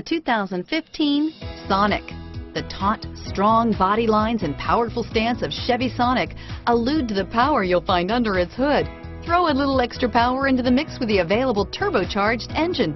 The 2015 Sonic. The taut, strong body lines and powerful stance of Chevy Sonic allude to the power you'll find under its hood. Throw a little extra power into the mix with the available turbocharged engine.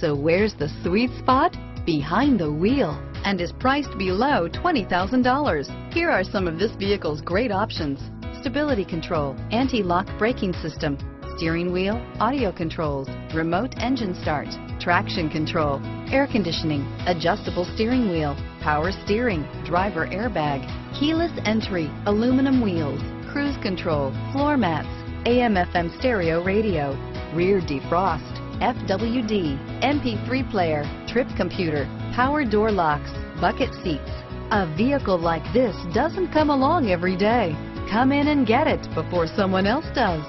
So where's the sweet spot? Behind the wheel and is priced below $20,000. Here are some of this vehicle's great options. Stability control, anti-lock braking system, steering wheel, audio controls, remote engine start, traction control, air conditioning, adjustable steering wheel, power steering, driver airbag, keyless entry, aluminum wheels, cruise control, floor mats, AM FM stereo radio, rear defrost, FWD, MP3 player, trip computer, power door locks, bucket seats. A vehicle like this doesn't come along every day. Come in and get it before someone else does.